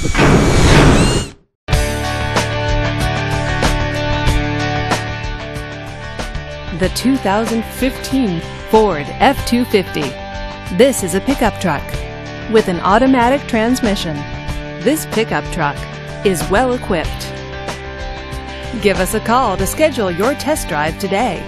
The 2015 Ford F-250. This is a pickup truck with an automatic transmission. This pickup truck is well equipped. Give us a call to schedule your test drive today.